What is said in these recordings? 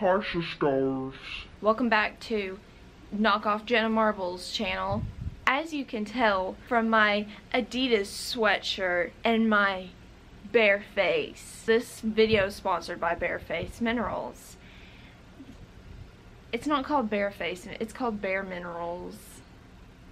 Harsha Stars. Welcome back to Knockoff Jenna Marbles channel. As you can tell from my Adidas sweatshirt and my bare face, this video is sponsored by Bareface Minerals. It's not called Bareface, it's called Bare Minerals.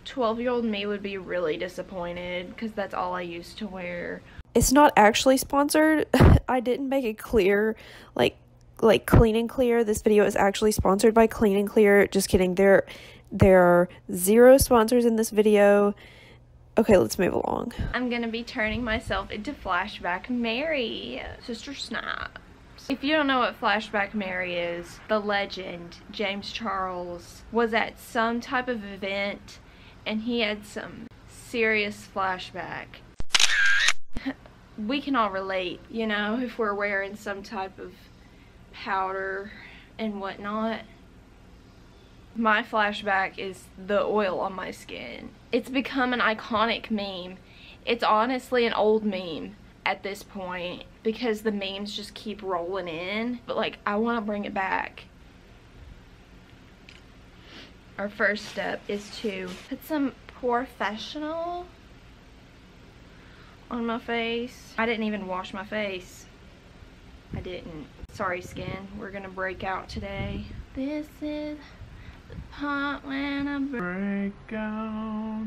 12 year old me would be really disappointed because that's all I used to wear. It's not actually sponsored. I didn't make it clear, like like Clean and Clear. This video is actually sponsored by Clean and Clear. Just kidding. There there are zero sponsors in this video. Okay, let's move along. I'm gonna be turning myself into Flashback Mary, Sister Snap. If you don't know what Flashback Mary is, the legend, James Charles, was at some type of event and he had some serious flashback. we can all relate, you know, if we're wearing some type of powder and whatnot. My flashback is the oil on my skin. It's become an iconic meme. It's honestly an old meme at this point because the memes just keep rolling in. But like, I want to bring it back. Our first step is to put some POREfessional on my face. I didn't even wash my face. I didn't. Sorry skin, we're gonna break out today. This is the part when I break out.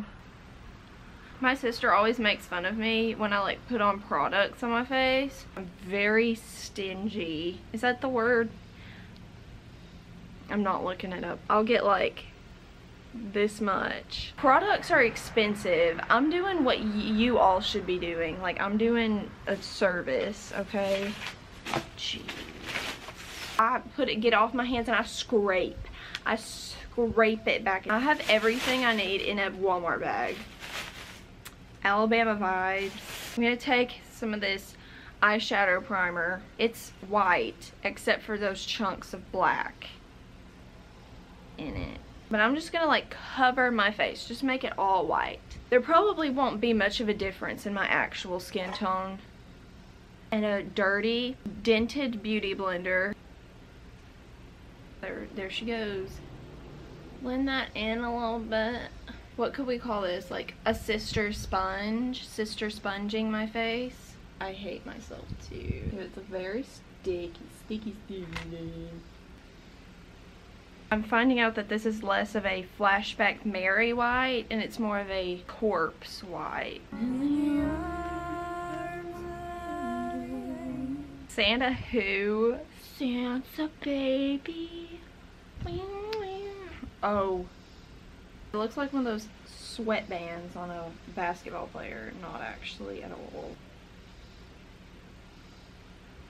My sister always makes fun of me when I like put on products on my face. I'm very stingy. Is that the word? I'm not looking it up. I'll get like this much. Products are expensive. I'm doing what you all should be doing. Like I'm doing a service, okay? Jeez. I put it, get off my hands and I scrape. I scrape it back. I have everything I need in a Walmart bag. Alabama Vibes. I'm going to take some of this eyeshadow primer. It's white, except for those chunks of black in it. But I'm just going to like cover my face, just make it all white. There probably won't be much of a difference in my actual skin tone. And a dirty, dented beauty blender. There, there she goes. Blend that in a little bit what could we call this? Like a sister sponge? Sister sponging my face? I hate myself too. It's a very sticky, sticky, sticky. I'm finding out that this is less of a flashback Mary white and it's more of a corpse white. Santa who? Santa baby. Oh, it looks like one of those sweatbands on a basketball player, not actually at all.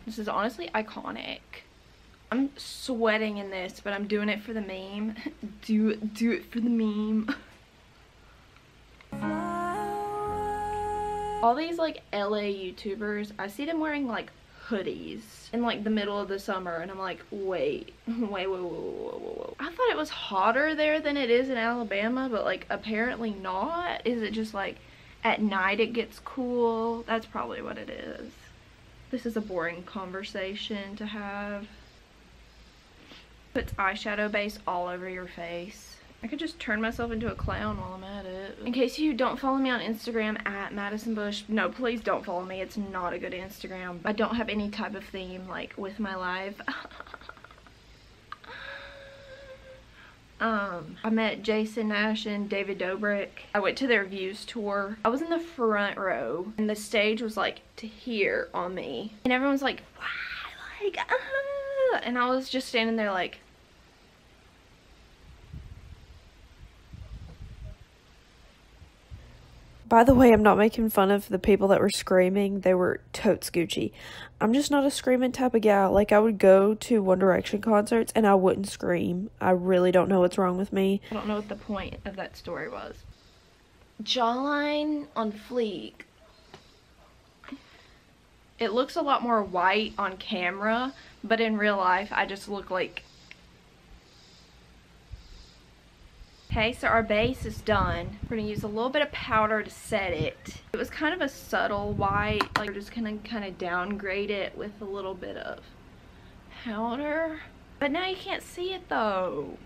This is honestly iconic. I'm sweating in this, but I'm doing it for the meme. do it, do it for the meme. All these like LA YouTubers, I see them wearing like hoodies. In like the middle of the summer and I'm like wait wait wait wait wait wait, wait. I thought it was hotter there than it is in Alabama but like apparently not. Is it just like at night it gets cool? That's probably what it is. This is a boring conversation to have. Puts eyeshadow base all over your face I could just turn myself into a clown while I'm at it. In case you don't follow me on Instagram at Maddison Bush, no, please don't follow me. It's not a good Instagram. I don't have any type of theme, like, with my live. um, I met Jason Nash and David Dobrik. I went to their Views tour. I was in the front row, and the stage was, like, to here on me. And everyone's like, wow, like, ah. And I was just standing there like, By the way, I'm not making fun of the people that were screaming. They were totes Gucci. I'm just not a screaming type of gal. Like, I would go to One Direction concerts and I wouldn't scream. I really don't know what's wrong with me. I don't know what the point of that story was. Jawline on fleek. It looks a lot more white on camera, but in real life, I just look like Okay, so our base is done. We're gonna use a little bit of powder to set it. It was kind of a subtle white, like we're just gonna kind of downgrade it with a little bit of powder. But now you can't see it though.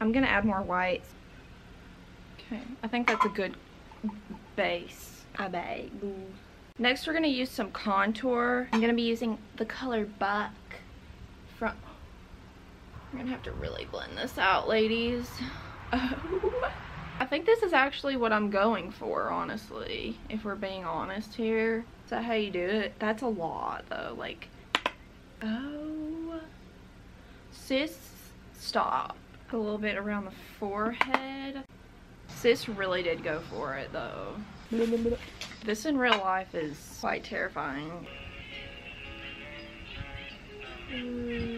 I'm gonna add more whites. Okay, I think that's a good base. I beg. Next we're gonna use some contour. I'm gonna be using the color Buck from... I'm gonna have to really blend this out, ladies. Oh. I think this is actually what I'm going for, honestly, if we're being honest here. Is that how you do it? That's a lot, though. Like, oh. Sis, stop. A little bit around the forehead. Sis really did go for it, though. This in real life is quite terrifying. Mm.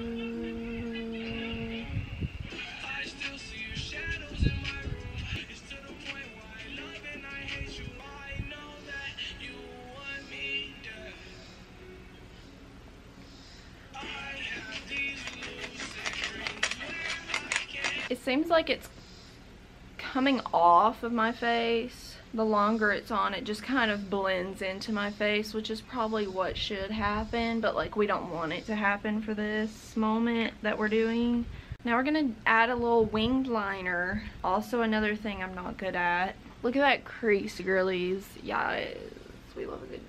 It seems like it's coming off of my face. The longer it's on, it just kind of blends into my face, which is probably what should happen, but like we don't want it to happen for this moment that we're doing. Now we're gonna add a little winged liner. Also another thing I'm not good at. Look at that crease, girlies. Yeah, we love a good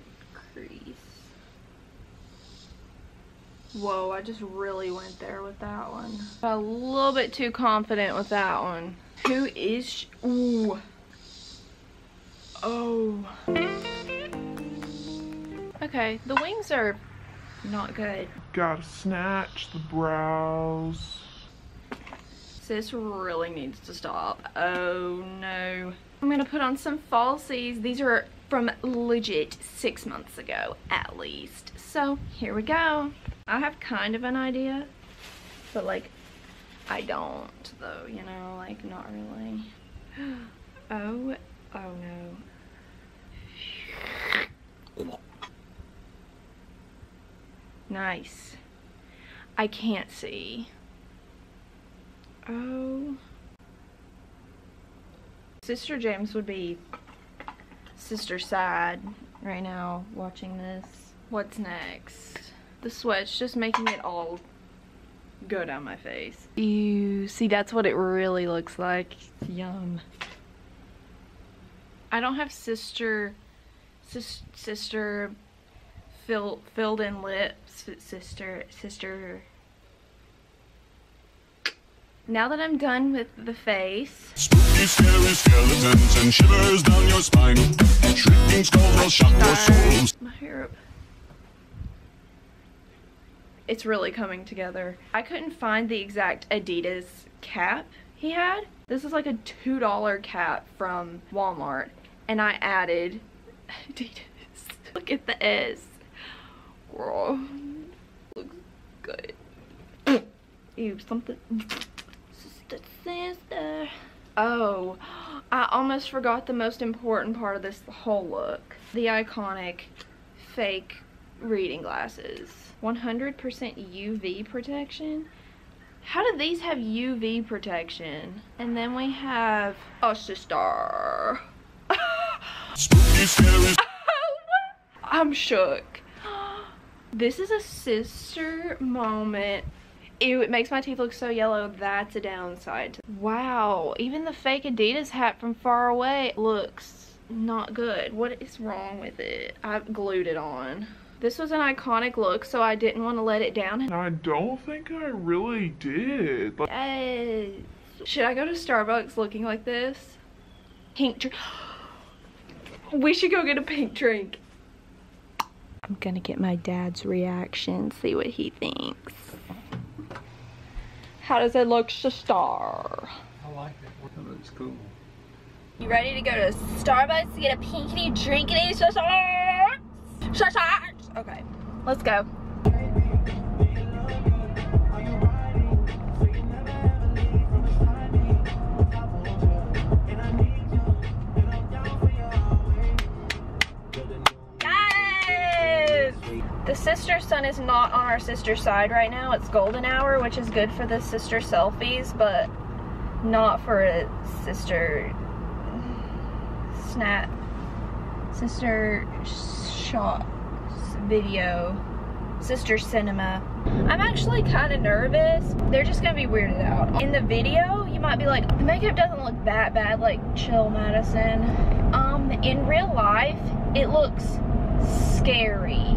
crease. Whoa, I just really went there with that one. a little bit too confident with that one. Who is Ooh. Oh. Okay, the wings are not good. Gotta snatch the brows. This really needs to stop. Oh no. I'm gonna put on some falsies. These are from legit six months ago, at least. So here we go. I have kind of an idea, but like, I don't though, you know, like not really. Oh, oh no. Nice. I can't see. Oh. Sister James would be sister sad right now watching this. What's next? The sweat's just making it all go down my face. You see that's what it really looks like. Yum. I don't have sister sis, sister fill, filled in lips sister sister now that I'm done with the face Spooky, scary skeletons and shivers down your spine Shrieking skulls will shock your souls My hair It's really coming together. I couldn't find the exact Adidas cap he had. This is like a $2 cap from Walmart. And I added Adidas. Look at the S. Girl. Looks good. Ew, something. Sister, sister. Oh, I almost forgot the most important part of this whole look. The iconic fake reading glasses. 100% UV protection. How do these have UV protection? And then we have a sister. I'm shook. This is a sister moment. Ew, it makes my teeth look so yellow. That's a downside. Wow, even the fake Adidas hat from far away looks not good. What is wrong with it? I've glued it on. This was an iconic look, so I didn't want to let it down. I don't think I really did. Like yes. Should I go to Starbucks looking like this? Pink drink. We should go get a pink drink. I'm gonna get my dad's reaction, see what he thinks. How does it look, star? I like it. It looks cool. You ready to go to Starbucks to get a pinkity drinkity, sister? Sister? Okay, let's go. The sister sun is not on our sister side right now. It's golden hour, which is good for the sister selfies, but not for a sister snap, sister shot video Sister Cinema. I'm actually kind of nervous. They're just gonna be weirded out. In the video, you might be like, the makeup doesn't look that bad, like chill Maddison. Um, in real life, it looks scary.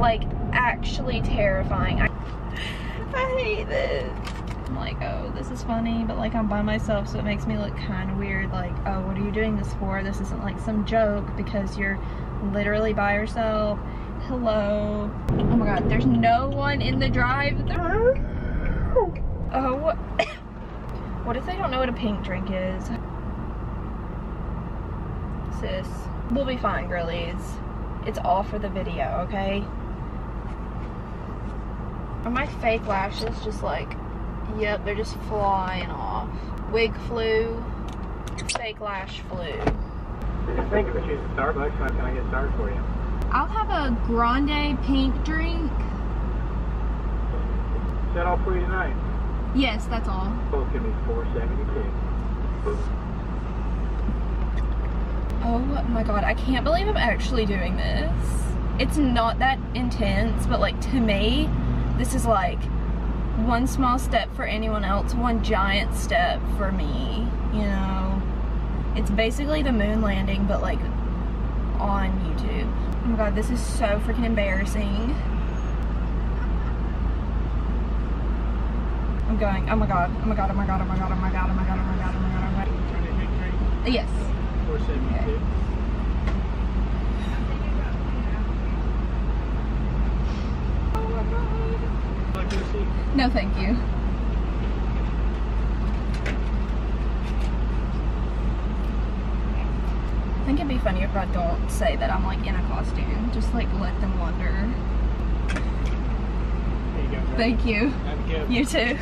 Like actually terrifying. I, I hate this. I'm like, oh, this is funny, but like I'm by myself, so it makes me look kind of weird. Like, oh, what are you doing this for? This isn't like some joke because you're literally by yourself. Hello. Oh my god, there's no one in the drive. Oh, what? what if they don't know what a pink drink is? Sis, we'll be fine, girlies. It's all for the video, okay? Are my fake lashes just like, yep, they're just flying off. Wig flu, fake lash flu. Thank you for choosing Starbucks. How can I get started for you? I'll have a grande pink drink. Is that all for you tonight? Yes, that's all. Both give me 472. Oh my god, I can't believe I'm actually doing this. It's not that intense, but like to me, this is like one small step for anyone else, one giant step for me, you know. It's basically the moon landing, but like on YouTube. Oh my god, this is so freaking embarrassing. I'm going, oh my god, oh my god, oh my god, oh my god, oh my god, oh my god, oh my god, oh my god, oh my god. Trying to make? Yes. 472. Like to see? No, thank you. Think it'd be funny if I don't say that I'm like in a costume. Just like let them wonder. There you go. Thank you. You too.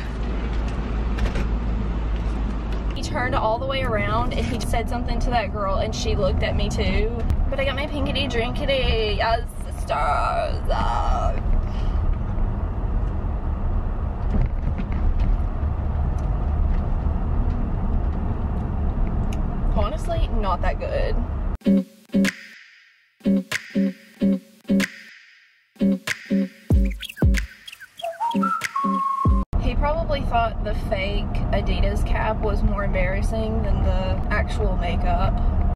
He turned all the way around and he said something to that girl and she looked at me too. But I got my pinkity drinkity. Yes, sisters. Uh, honestly, not that good. He probably thought the fake Adidas cap was more embarrassing than the actual makeup.